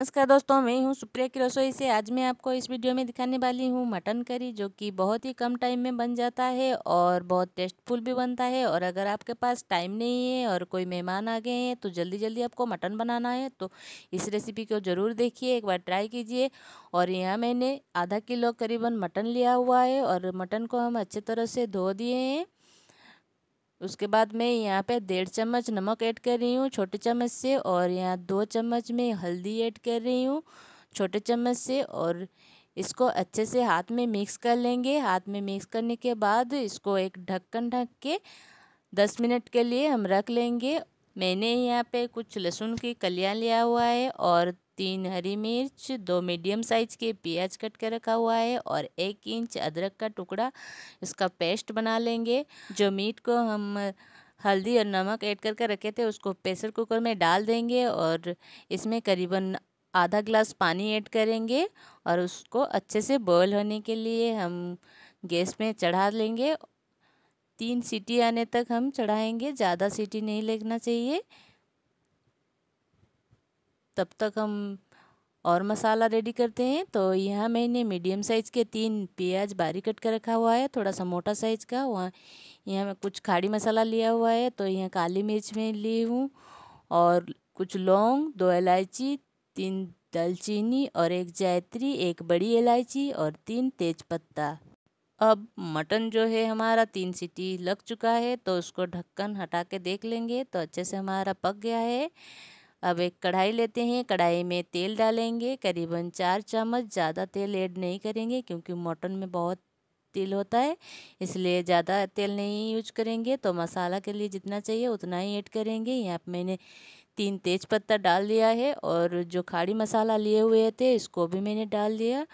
नमस्कार दोस्तों, मैं हूँ सुप्रिया की रसोई से आज मैं आपको इस वीडियो में दिखाने वाली हूँ मटन करी, जो कि बहुत ही कम टाइम में बन जाता है और बहुत टेस्टफुल भी बनता है। और अगर आपके पास टाइम नहीं है और कोई मेहमान आ गए हैं तो जल्दी जल्दी आपको मटन बनाना है। तो इस रेसिपी को ज़रूर देखिए, एक बार ट्राई कीजिए। और यहाँ मैंने आधा किलो करीबन मटन लिया हुआ है और मटन को हम अच्छे तरह से धो दिए हैं। उसके बाद मैं यहाँ पे डेढ़ चम्मच नमक ऐड कर रही हूँ, छोटे चम्मच से और यहाँ दो चम्मच में हल्दी ऐड कर रही हूँ, छोटे चम्मच से और इसको अच्छे से हाथ में मिक्स कर लेंगे। हाथ में मिक्स करने के बाद इसको एक ढक्कन ढक के दस मिनट के लिए हम रख लेंगे। मैंने यहाँ पे कुछ लहसुन की कलियाँ लिया हुआ है और तीन हरी मिर्च, दो मीडियम साइज़ के प्याज कट कर रखा हुआ है और एक इंच अदरक का टुकड़ा इसका पेस्ट बना लेंगे। जो मीट को हम हल्दी और नमक ऐड करके रखे थे, उसको प्रेशर कुकर में डाल देंगे और इसमें करीबन आधा ग्लास पानी ऐड करेंगे और उसको अच्छे से बॉयल होने के लिए हम गैस में चढ़ा लेंगे। तीन सीटी आने तक हम चढ़ाएँगे, ज़्यादा सीटी नहीं लगना चाहिए। तब तक हम और मसाला रेडी करते हैं। तो यहाँ मैंने मीडियम साइज़ के तीन प्याज बारीक कट कर रखा हुआ है थोड़ा सा मोटा साइज़ का। वहाँ, यहाँ मैं कुछ खाड़ी मसाला लिया हुआ है तो यहाँ काली मिर्च में ली हूँ और कुछ लौंग, दो इलायची, तीन दालचीनी और एक जायत्री, एक बड़ी इलायची और तीन तेज़पत्ता। अब मटन जो है हमारा तीन सीटी लग चुका है तो उसको ढक्कन हटा के देख लेंगे तो अच्छे से हमारा पक गया है। अब एक कढ़ाई लेते हैं। कढ़ाई में तेल डालेंगे, करीबन चार चम्मच ज़्यादा तेल ऐड नहीं करेंगे क्योंकि मटन में बहुत तेल होता है, इसलिए ज़्यादा तेल नहीं यूज़ करेंगे। तो मसाला के लिए जितना चाहिए उतना ही ऐड करेंगे। यहाँ पर मैंने तीन तेज पत्ता डाल दिया है और जो खाड़ी मसाला लिए हुए थे इसको भी मैंने डाल दिया।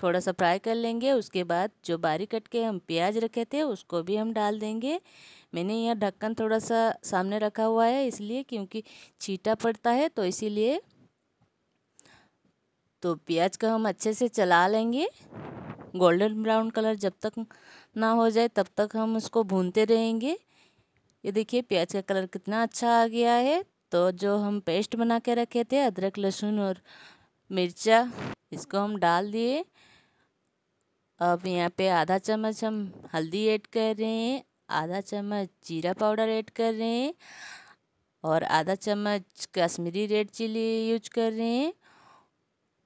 थोड़ा सा फ्राई कर लेंगे, उसके बाद जो बारीक कट के हम प्याज रखे थे, उसको भी हम डाल देंगे। मैंने यहाँ ढक्कन थोड़ा सा सामने रखा हुआ है, इसलिए क्योंकि छीटा पड़ता है तो इसीलिए तो प्याज का हम अच्छे से चला लेंगे। गोल्डन ब्राउन कलर जब तक ना हो जाए, तब तक हम उसको भूनते रहेंगे। ये देखिए, प्याज का कलर कितना अच्छा आ गया है। तो जो हम पेस्ट बना के रखे थे, अदरक, लहसुन और मिर्चा, इसको हम डाल दिए। अब यहाँ पे आधा चम्मच हम हल्दी ऐड कर रहे हैं, आधा चम्मच जीरा पाउडर ऐड कर रहे हैं और आधा चम्मच कश्मीरी रेड चिली यूज़ कर रहे हैं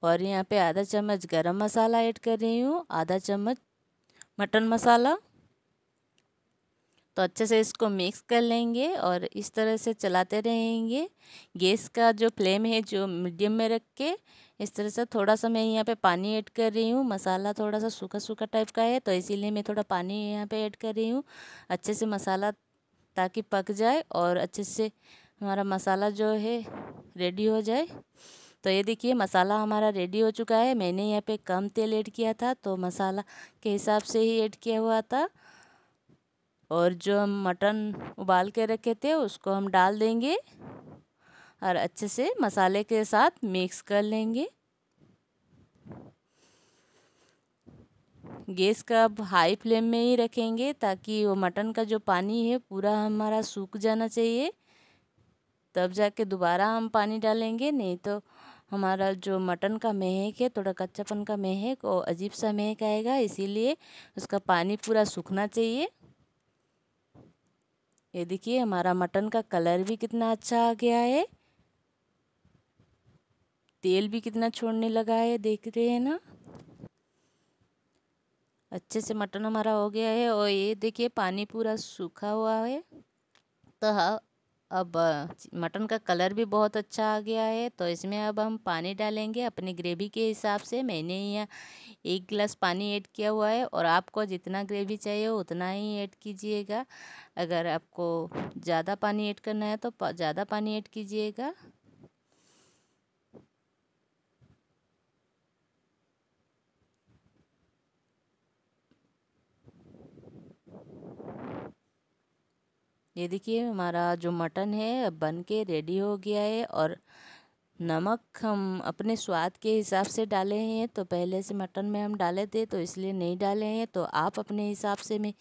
और यहाँ पे आधा चम्मच गरम मसाला ऐड कर रही हूँ, आधा चम्मच मटन मसाला। तो अच्छे से इसको मिक्स कर लेंगे और इस तरह से चलाते रहेंगे। गैस का जो फ्लेम है, जो मीडियम में रख के इस तरह से थोड़ा सा मैं यहाँ पे पानी ऐड कर रही हूँ। मसाला थोड़ा सा सूखा सूखा टाइप का है तो इसीलिए मैं थोड़ा पानी यहाँ पे ऐड कर रही हूँ। अच्छे से मसाला ताकि पक जाए और अच्छे से हमारा मसाला जो है रेडी हो जाए। तो ये देखिए, मसाला हमारा रेडी हो चुका है। मैंने यहाँ पे कम तेल ऐड किया था तो मसाला के हिसाब से ही ऐड किया हुआ था। और जो हम मटन उबाल के रखे थे, उसको हम डाल देंगे और अच्छे से मसाले के साथ मिक्स कर लेंगे। गैस का अब हाई फ्लेम में ही रखेंगे ताकि वो मटन का जो पानी है, पूरा हमारा सूख जाना चाहिए। तब जाके दोबारा हम पानी डालेंगे, नहीं तो हमारा जो मटन का महक है, थोड़ा कच्चापन का महक और अजीब सा महक आएगा, इसीलिए उसका पानी पूरा सूखना चाहिए। ये देखिए, हमारा मटन का कलर भी कितना अच्छा आ गया है। तेल भी कितना छोड़ने लगा है, देख रहे हैं ना? अच्छे से मटन हमारा हो गया है और ये देखिए, पानी पूरा सूखा हुआ है। तो हाँ अब मटन का कलर भी बहुत अच्छा आ गया है तो इसमें अब हम पानी डालेंगे अपनी ग्रेवी के हिसाब से। मैंने यहाँ एक गिलास पानी ऐड किया हुआ है और आपको जितना ग्रेवी चाहिए उतना ही ऐड कीजिएगा। अगर आपको ज़्यादा पानी ऐड करना है तो ज़्यादा पानी ऐड कीजिएगा। ये देखिए, हमारा जो मटन है बन के रेडी हो गया है और नमक हम अपने स्वाद के हिसाब से डाले हैं। तो पहले से मटन में हम डाले थे तो इसलिए नहीं डाले हैं। तो आप अपने हिसाब से में,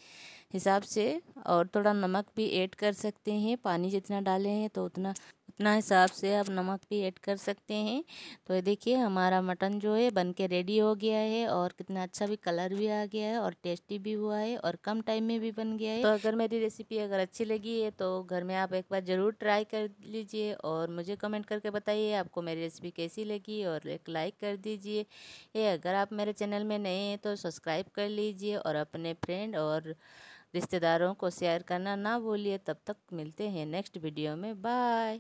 हिसाब से और थोड़ा नमक भी ऐड कर सकते हैं। पानी जितना डाले हैं तो उतना अपना हिसाब से आप नमक भी ऐड कर सकते हैं। तो ये देखिए, हमारा मटन जो है, बन के रेडी हो गया है और कितना अच्छा भी कलर भी आ गया है और टेस्टी भी हुआ है और कम टाइम में भी बन गया है। तो अगर मेरी रेसिपी अगर अच्छी लगी है तो घर में आप एक बार ज़रूर ट्राई कर लीजिए और मुझे कमेंट करके बताइए आपको मेरी रेसिपी कैसी लगी और एक लाइक कर दीजिए। ये अगर आप मेरे चैनल में नए हैं तो सब्सक्राइब कर लीजिए और अपने फ्रेंड और रिश्तेदारों को शेयर करना ना भूलिए। तब तक मिलते हैं नेक्स्ट वीडियो में। बाय